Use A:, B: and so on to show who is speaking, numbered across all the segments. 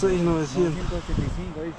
A: 6.900.
B: 985, é
A: isso?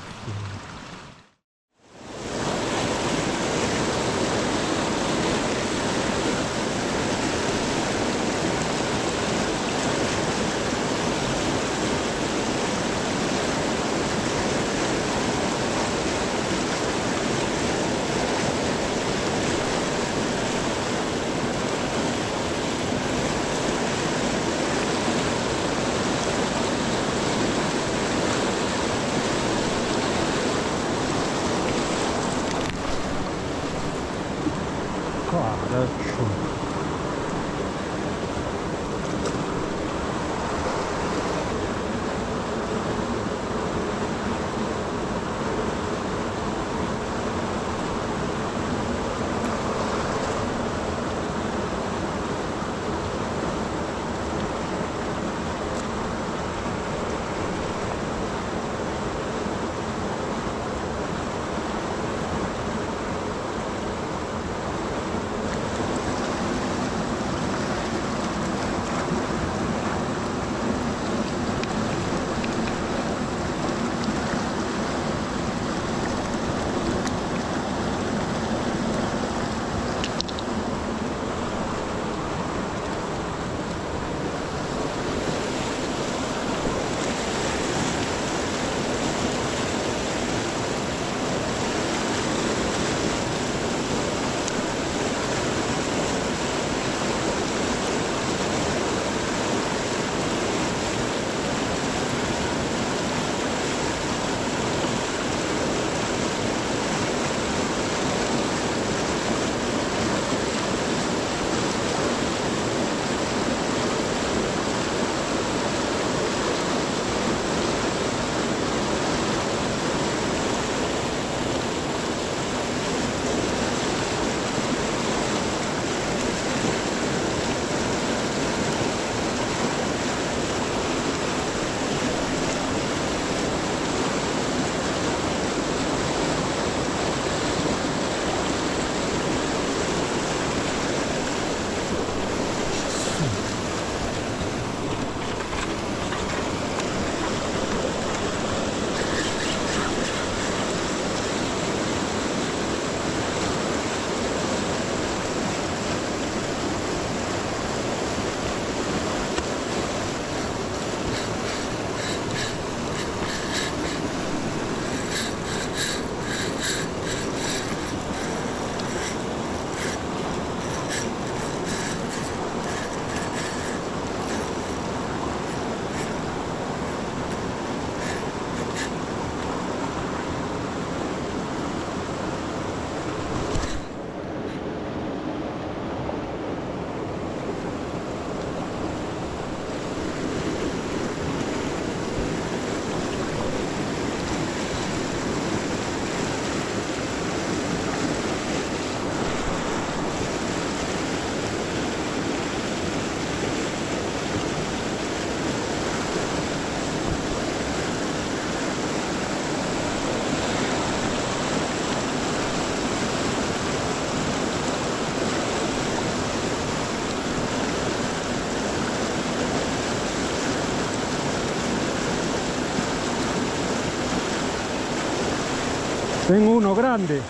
A: Tengo uno grande.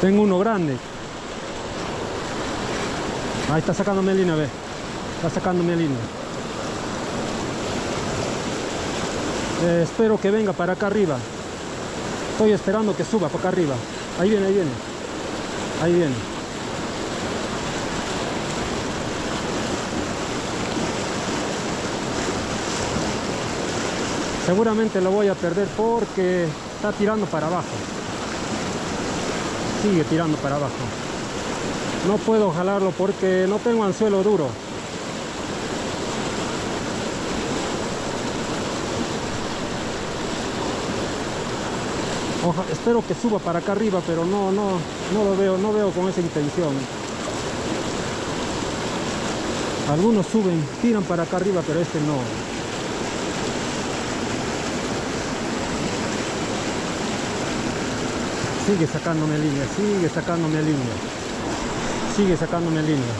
A: Tengo uno grande. Ahí está sacando mi línea, ve. Está sacando mi línea. Eh, espero que venga para acá arriba. Estoy esperando que suba para acá arriba. Ahí viene, ahí viene. Ahí viene. Seguramente lo voy a perder porque está tirando para abajo. Sigue tirando para abajo. No puedo jalarlo porque no tengo anzuelo duro. Oja- espero que suba para acá arriba, pero no, no, no lo veo, no veo con esa intención. Algunos suben, tiran para acá arriba, pero este no. Sigue sacándome línea, sigue sacándome línea. Sigue sacándome línea.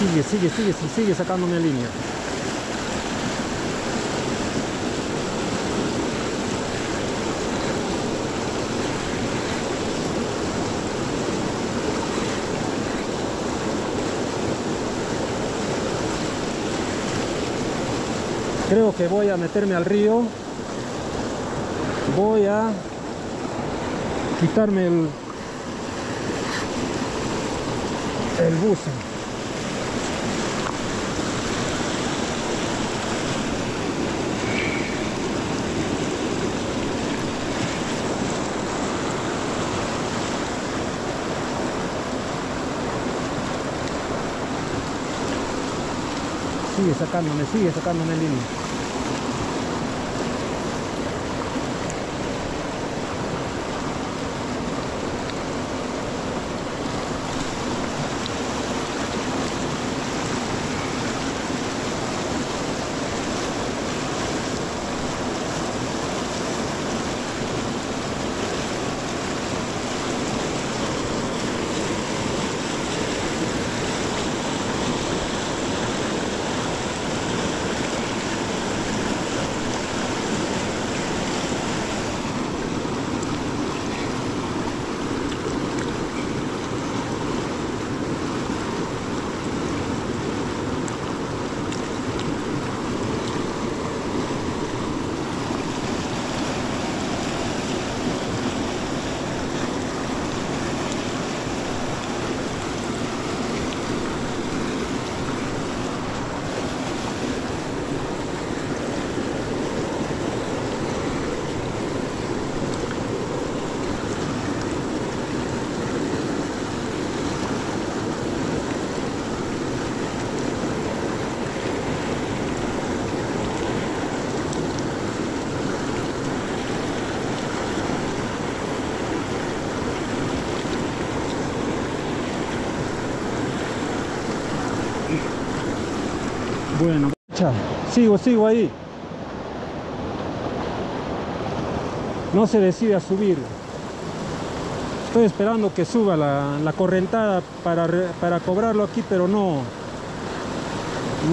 A: Sigue, sigue, sigue, sigue sacándome línea. creo que voy a meterme al río voy a quitarme el el buzo sigue sacándome, sigue sacándome línea. Bueno, sigo, sigo ahí. No se decide a subir. Estoy esperando que suba la, la correntada para, para cobrarlo aquí, pero no.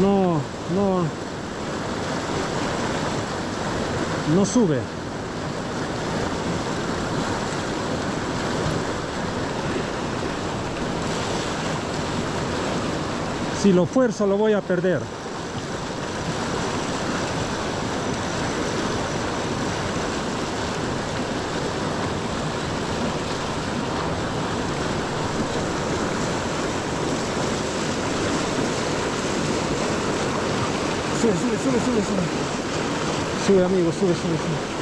A: No, no. No sube. Si lo fuerzo lo voy a perder. Sube, sube, sube, sube, amigo, sube, sube, sube.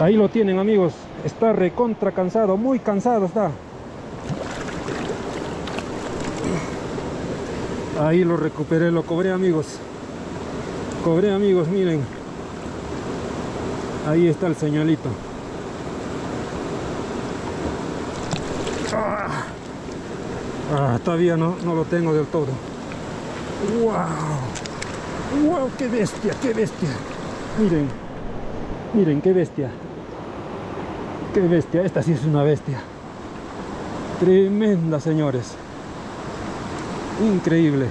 A: Ahí lo tienen amigos, está recontra cansado, muy cansado está. Ahí lo recuperé, lo cobré amigos. Cobré amigos, miren. Ahí está el señalito. Ah, Ah, todavía no, no lo tengo del todo. ¡Wow! ¡Wow! ¡Qué bestia! ¡Qué bestia! Miren, miren, qué bestia. ¡Qué bestia! Esta sí es una bestia. Tremenda, señores. Increíble.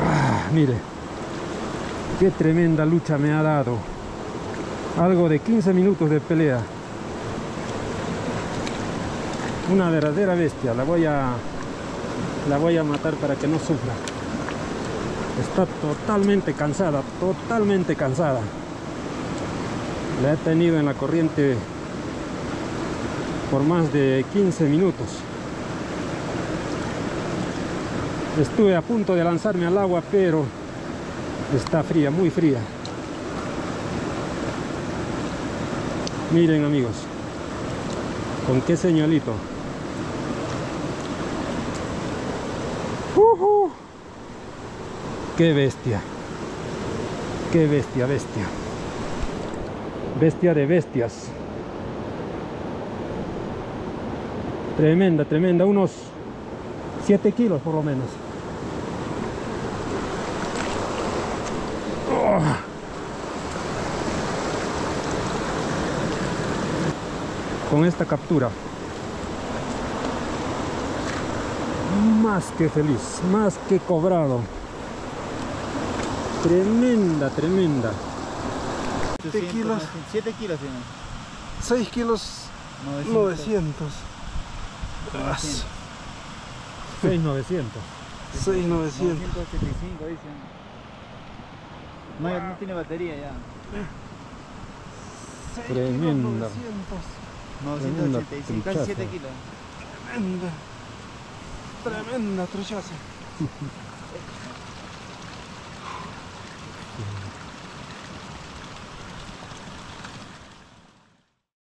A: Ah, mire. Qué tremenda lucha me ha dado. Algo de 15 minutos de pelea. Una verdadera bestia. La voy a la voy a matar para que no sufra. Está totalmente cansada, totalmente cansada. La he tenido en la corriente por más de 15 minutos. Estuve a punto de lanzarme al agua, pero Está fría, muy fría. Miren amigos, con qué señalito. Ujú. Qué bestia. Qué bestia, bestia. Bestia de bestias. Tremenda, tremenda. Unos 7 kilos por lo menos. Con esta captura. Más que feliz, más que cobrado. Tremenda, tremenda.
B: 7
C: kilos.
B: 7 kilos tiene.
C: 6 kilos 900.
B: 900.
A: 6900.
C: 6 900.
B: 985 dicen. No, ya no tiene batería ya.
A: Tremenda.
B: 985, casi
A: truchazo.
B: 7 kilos.
C: Tremenda. Tremenda truchaza.